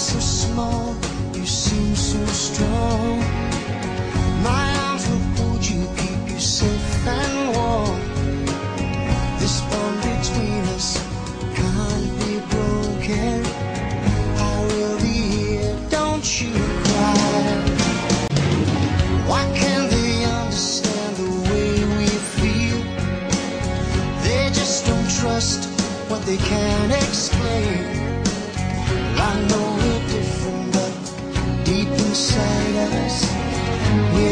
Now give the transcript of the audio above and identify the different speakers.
Speaker 1: so small, you seem so strong. My arms will hold you, keep you safe and warm. This bond between us can't be broken. I will be here, don't you cry. Why can't they understand the way we feel? They just don't trust what they can't explain. I know inside us, we're